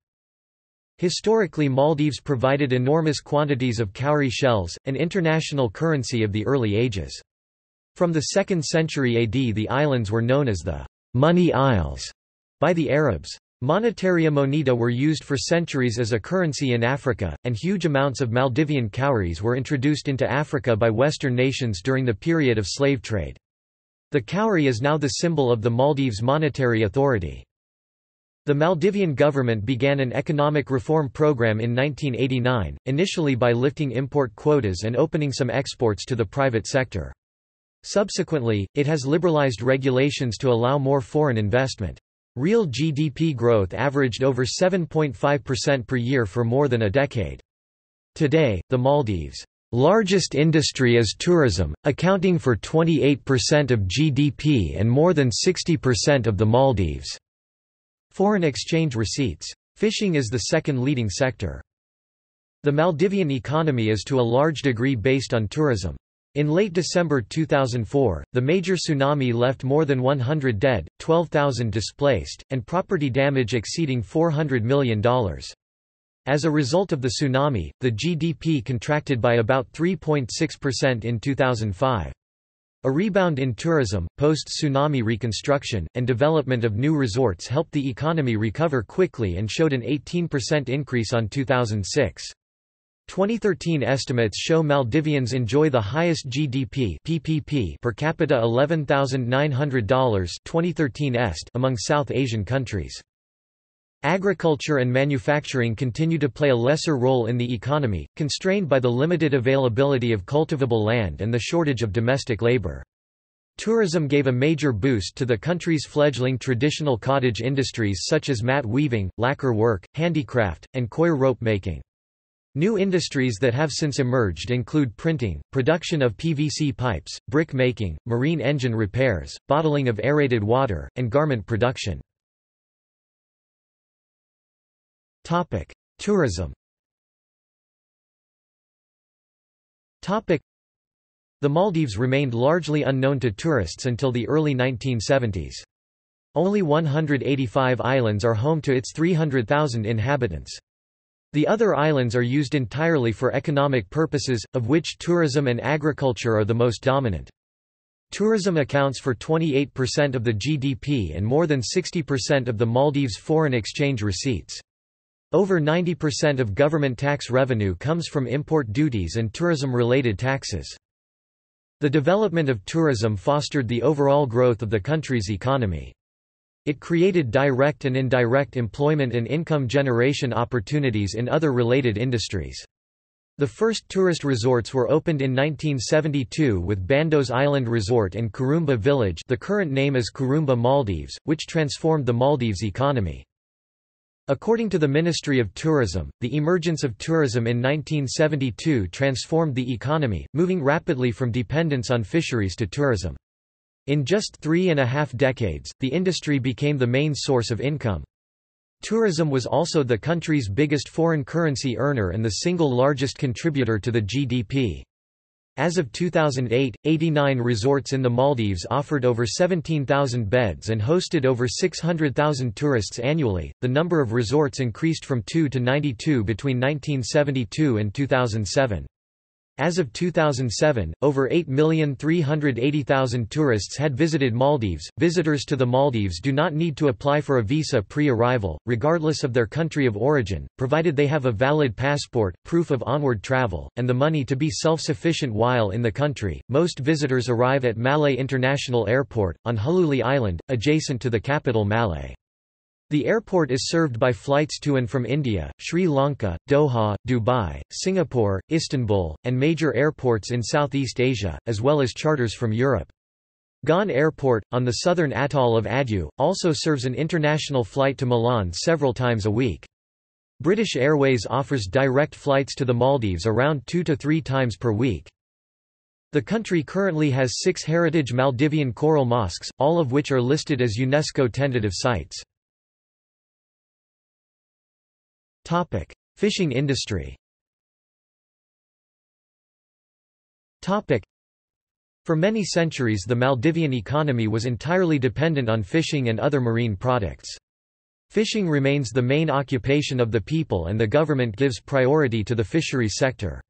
Historically Maldives provided enormous quantities of cowrie shells, an international currency of the early ages. From the 2nd century AD the islands were known as the Money Isles by the Arabs. Monetaria moneta were used for centuries as a currency in Africa, and huge amounts of Maldivian cowries were introduced into Africa by Western nations during the period of slave trade. The cowrie is now the symbol of the Maldives Monetary Authority. The Maldivian government began an economic reform program in 1989, initially by lifting import quotas and opening some exports to the private sector. Subsequently, it has liberalized regulations to allow more foreign investment. Real GDP growth averaged over 7.5% per year for more than a decade. Today, the Maldives' largest industry is tourism, accounting for 28% of GDP and more than 60% of the Maldives' foreign exchange receipts. Fishing is the second leading sector. The Maldivian economy is to a large degree based on tourism. In late December 2004, the major tsunami left more than 100 dead, 12,000 displaced, and property damage exceeding $400 million. As a result of the tsunami, the GDP contracted by about 3.6% in 2005. A rebound in tourism, post-tsunami reconstruction, and development of new resorts helped the economy recover quickly and showed an 18% increase on 2006. 2013 estimates show Maldivians enjoy the highest GDP PPP per capita $11,900 2013 est among South Asian countries. Agriculture and manufacturing continue to play a lesser role in the economy, constrained by the limited availability of cultivable land and the shortage of domestic labor. Tourism gave a major boost to the country's fledgling traditional cottage industries such as mat weaving, lacquer work, handicraft, and coir rope making. New industries that have since emerged include printing, production of PVC pipes, brick making, marine engine repairs, bottling of aerated water, and garment production. Tourism The Maldives remained largely unknown to tourists until the early 1970s. Only 185 islands are home to its 300,000 inhabitants. The other islands are used entirely for economic purposes, of which tourism and agriculture are the most dominant. Tourism accounts for 28% of the GDP and more than 60% of the Maldives' foreign exchange receipts. Over 90% of government tax revenue comes from import duties and tourism-related taxes. The development of tourism fostered the overall growth of the country's economy. It created direct and indirect employment and income generation opportunities in other related industries. The first tourist resorts were opened in 1972 with Bandos Island Resort and Kurumba Village the current name is Kurumba Maldives, which transformed the Maldives economy. According to the Ministry of Tourism, the emergence of tourism in 1972 transformed the economy, moving rapidly from dependence on fisheries to tourism. In just three and a half decades, the industry became the main source of income. Tourism was also the country's biggest foreign currency earner and the single largest contributor to the GDP. As of 2008, 89 resorts in the Maldives offered over 17,000 beds and hosted over 600,000 tourists annually. The number of resorts increased from 2 to 92 between 1972 and 2007. As of 2007, over 8,380,000 tourists had visited Maldives. Visitors to the Maldives do not need to apply for a visa pre-arrival, regardless of their country of origin, provided they have a valid passport, proof of onward travel, and the money to be self-sufficient while in the country. Most visitors arrive at Malé International Airport on Hulhulé Island, adjacent to the capital Malé. The airport is served by flights to and from India, Sri Lanka, Doha, Dubai, Singapore, Istanbul, and major airports in Southeast Asia, as well as charters from Europe. Gan Airport, on the southern atoll of Addu, also serves an international flight to Milan several times a week. British Airways offers direct flights to the Maldives around two to three times per week. The country currently has six heritage Maldivian coral mosques, all of which are listed as UNESCO tentative sites. Fishing industry Topic: For many centuries the Maldivian economy was entirely dependent on fishing and other marine products. Fishing remains the main occupation of the people and the government gives priority to the fisheries sector.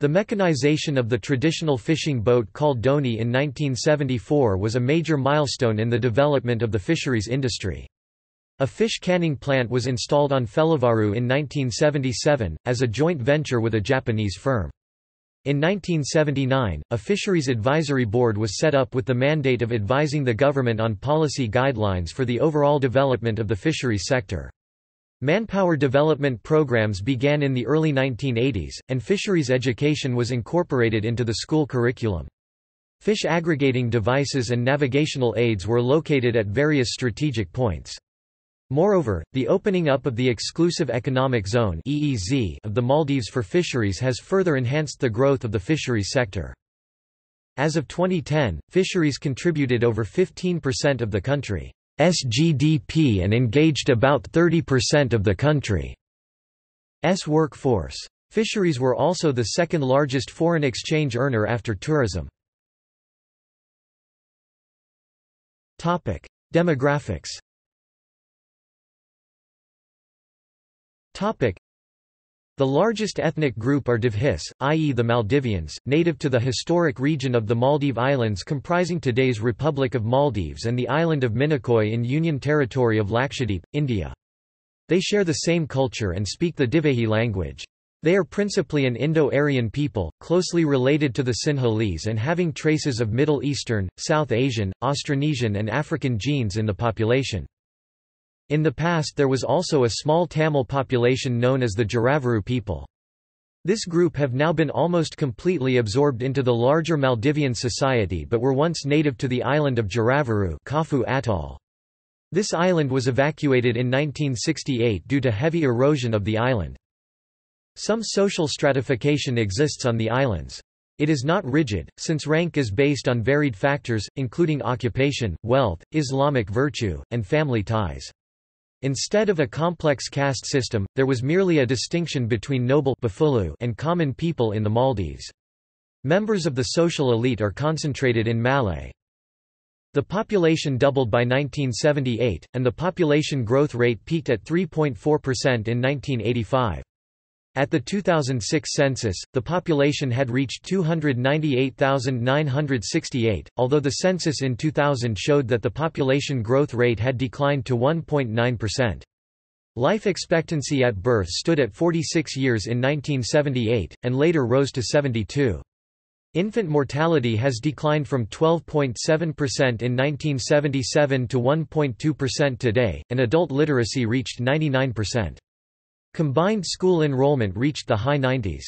The mechanization of the traditional fishing boat called dhonie in 1974 was a major milestone in the development of the fisheries industry. A fish canning plant was installed on Felivaru in 1977, as a joint venture with a Japanese firm. In 1979, a Fisheries Advisory Board was set up with the mandate of advising the government on policy guidelines for the overall development of the fisheries sector. Manpower development programs began in the early 1980s, and fisheries education was incorporated into the school curriculum. Fish aggregating devices and navigational aids were located at various strategic points. Moreover, the opening up of the Exclusive Economic Zone (EEZ) of the Maldives for fisheries has further enhanced the growth of the fisheries sector. As of 2010, fisheries contributed over 15% of the country's GDP and engaged about 30% of the country's workforce. Fisheries were also the second largest foreign exchange earner after tourism. Demographics The largest ethnic group are Dhivehis, i.e. the Maldivians, native to the historic region of the Maldive Islands comprising today's Republic of Maldives and the island of Minicoy in Union Territory of Lakshadweep, India. They share the same culture and speak the Divehi language. They are principally an Indo-Aryan people, closely related to the Sinhalese and having traces of Middle Eastern, South Asian, Austronesian and African genes in the population. In the past there was also a small Tamil population known as the Giraavaru people. This group have now been almost completely absorbed into the larger Maldivian society but were once native to the island of Giraavaru Kaafu Atoll. This island was evacuated in 1968 due to heavy erosion of the island. Some social stratification exists on the islands. It is not rigid, since rank is based on varied factors, including occupation, wealth, Islamic virtue, and family ties. Instead of a complex caste system, there was merely a distinction between noble and common people in the Maldives. Members of the social elite are concentrated in Malé. The population doubled by 1978, and the population growth rate peaked at 3.4% in 1985. At the 2006 census, the population had reached 298,968, although the census in 2000 showed that the population growth rate had declined to 1.9%. Life expectancy at birth stood at 46 years in 1978, and later rose to 72. Infant mortality has declined from 12.7% in 1977 to 1.2% today, and adult literacy reached 99%. Combined school enrollment reached the high 90s.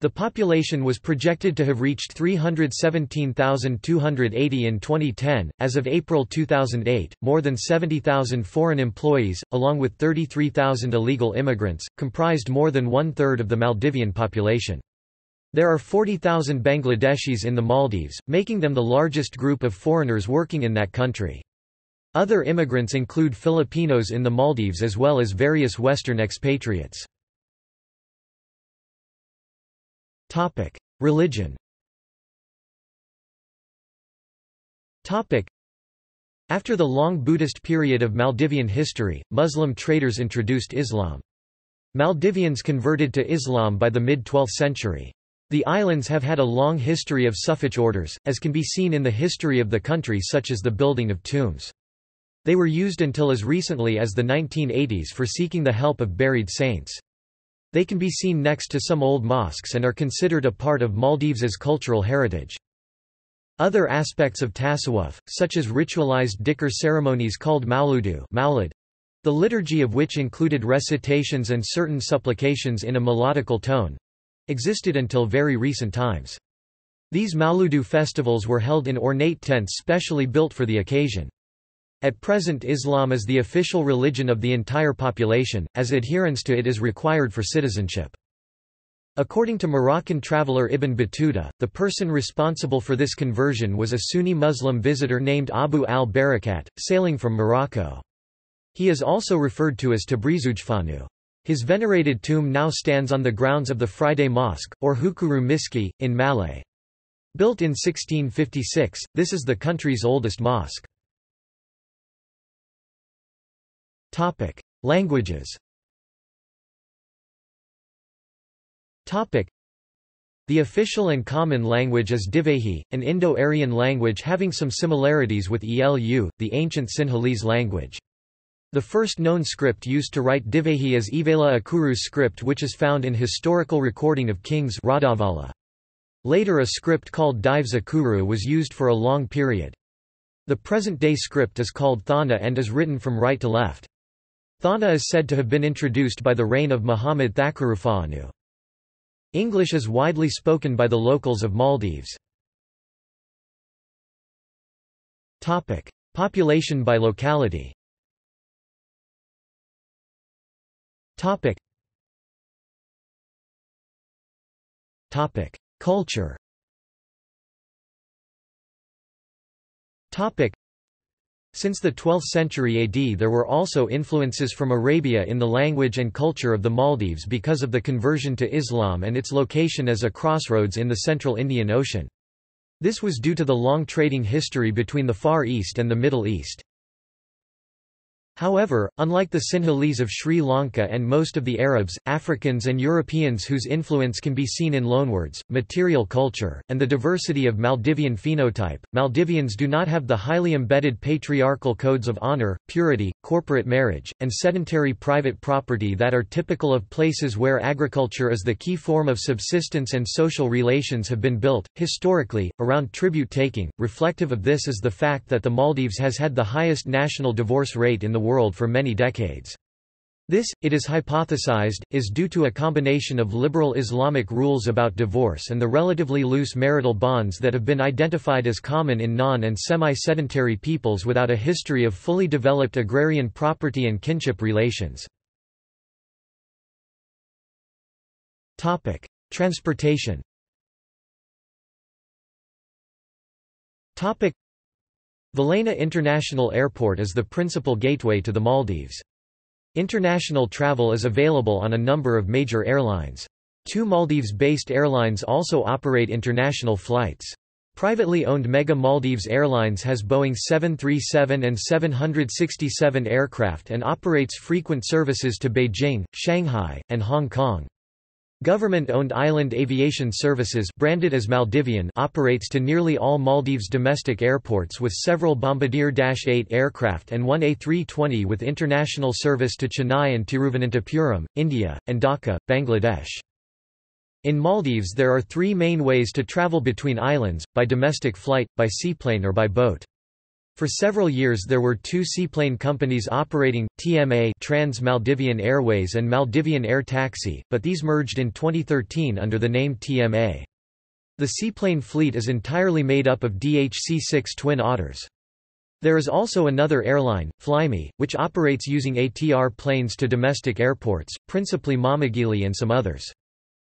The population was projected to have reached 317,280 in 2010. As of April 2008, more than 70,000 foreign employees, along with 33,000 illegal immigrants, comprised more than one third of the Maldivian population. There are 40,000 Bangladeshis in the Maldives, making them the largest group of foreigners working in that country. Other immigrants include Filipinos in the Maldives as well as various Western expatriates. Religion After the long Buddhist period of Maldivian history, Muslim traders introduced Islam. Maldivians converted to Islam by the mid-12th century. The islands have had a long history of Sufic orders, as can be seen in the history of the country such as the building of tombs. They were used until as recently as the 1980s for seeking the help of buried saints. They can be seen next to some old mosques and are considered a part of Maldives's cultural heritage. Other aspects of tasawwuf, such as ritualized dhikr ceremonies called mauludu maulid, the liturgy of which included recitations and certain supplications in a melodical tone, existed until very recent times. These mauludu festivals were held in ornate tents specially built for the occasion. At present Islam is the official religion of the entire population, as adherence to it is required for citizenship. According to Moroccan traveller Ibn Battuta, the person responsible for this conversion was a Sunni Muslim visitor named Abu al-Barakat, sailing from Morocco. He is also referred to as Tabrizugefaanu. His venerated tomb now stands on the grounds of the Friday Mosque, or Hukuru Miski, in Malé. Built in 1656, this is the country's oldest mosque. Languages the official and common language is Divehi, an Indo-Aryan language having some similarities with Elu, the ancient Sinhalese language. The first known script used to write Divehi is Eveyla Akuru script which is found in historical recording of kings Radavala. Later a script called Dhives Akuru was used for a long period. The present-day script is called Thaana and is written from right to left. Thaana is said to have been introduced by the reign of Muhammad Thakurufaanu. English is widely spoken by the locals of Maldives. Population by locality. Culture. Since the 12th century AD there were also influences from Arabia in the language and culture of the Maldives because of the conversion to Islam and its location as a crossroads in the central Indian Ocean. This was due to the long trading history between the Far East and the Middle East. However, unlike the Sinhalese of Sri Lanka and most of the Arabs, Africans and Europeans whose influence can be seen in loanwords, material culture, and the diversity of Maldivian phenotype, Maldivians do not have the highly embedded patriarchal codes of honor, purity, corporate marriage, and sedentary private property that are typical of places where agriculture is the key form of subsistence and social relations have been built, historically, around tribute taking. Reflective of this is the fact that the Maldives has had the highest national divorce rate in the world for many decades. This, it is hypothesized, is due to a combination of liberal Islamic rules about divorce and the relatively loose marital bonds that have been identified as common in non- and semi-sedentary peoples without a history of fully developed agrarian property and kinship relations. Transportation Velana International Airport is the principal gateway to the Maldives. International travel is available on a number of major airlines. Two Maldives-based airlines also operate international flights. Privately owned Mega Maldives Airlines has Boeing 737 and 767 aircraft and operates frequent services to Beijing, Shanghai, and Hong Kong. Government-owned Island Aviation Services branded as Maldivian operates to nearly all Maldives domestic airports with several Bombardier Dash 8 aircraft and one A320 with international service to Chennai and Tiruvananthapuram, India, and Dhaka, Bangladesh. In Maldives there are three main ways to travel between islands, by domestic flight, by seaplane or by boat. For several years there were two seaplane companies operating, TMA Trans Maldivian Airways and Maldivian Air Taxi, but these merged in 2013 under the name TMA. The seaplane fleet is entirely made up of DHC-6 Twin Otters. There is also another airline, Flyme, which operates using ATR planes to domestic airports, principally Maamigili and some others.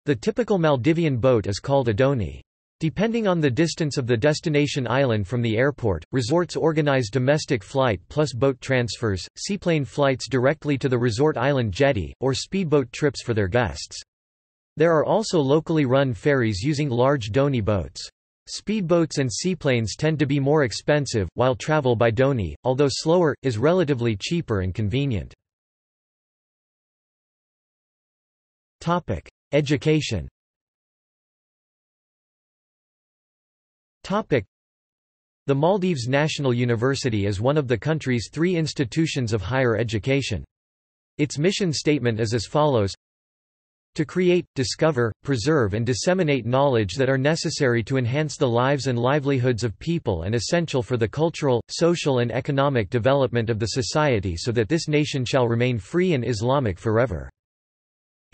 The typical Maldivian boat is called a dhonie. Depending on the distance of the destination island from the airport, resorts organize domestic flight plus boat transfers, seaplane flights directly to the resort island jetty, or speedboat trips for their guests. There are also locally run ferries using large dhonie boats. Speedboats and seaplanes tend to be more expensive, while travel by dhonie, although slower, is relatively cheaper and convenient. Education The Maldives National University is one of the country's three institutions of higher education. Its mission statement is as follows to create, discover, preserve and disseminate knowledge that are necessary to enhance the lives and livelihoods of people and essential for the cultural, social and economic development of the society so that this nation shall remain free and Islamic forever.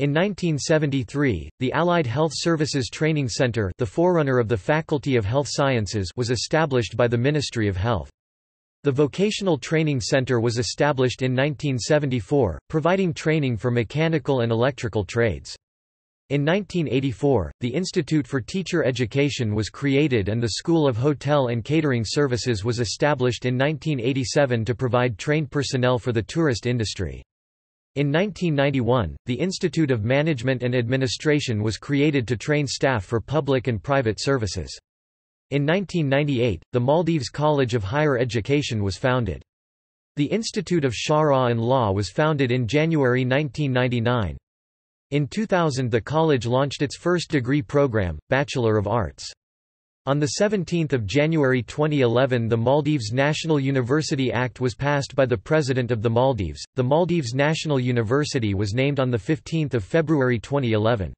In 1973, the Allied Health Services Training Center the forerunner of the Faculty of Health Sciences was established by the Ministry of Health. The Vocational Training Center was established in 1974, providing training for mechanical and electrical trades. In 1984, the Institute for Teacher Education was created and the School of Hotel and Catering Services was established in 1987 to provide trained personnel for the tourist industry. In 1991, the Institute of Management and Administration was created to train staff for public and private services. In 1998, the Maldives College of Higher Education was founded. The Institute of Sharia and Law was founded in January 1999. In 2000 the college launched its first degree program, Bachelor of Arts. On 17 January 2011 the Maldives National University Act was passed by the President of the Maldives. The Maldives National University was named on 15 February 2011.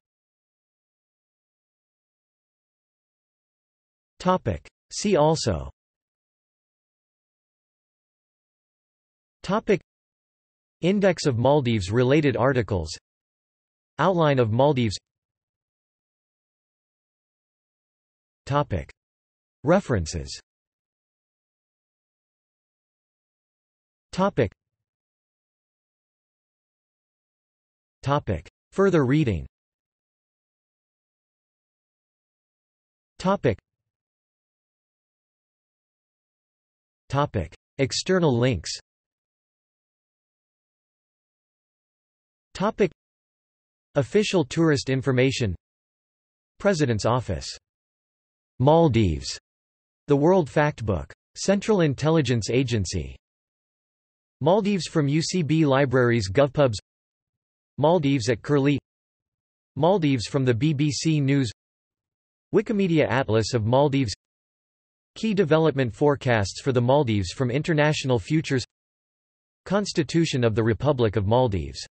See also. Topic. Index of Maldives related articles. Outline of Maldives Topic. References Topic. Topic. Further reading Topic. Topic. External links Topic. Official tourist information President's Office Maldives. The World Factbook. Central Intelligence Agency. Maldives from UCB Libraries GovPubs Maldives at Curlie Maldives from the BBC News Wikimedia Atlas of Maldives Key development forecasts for the Maldives from International Futures Constitution of the Republic of Maldives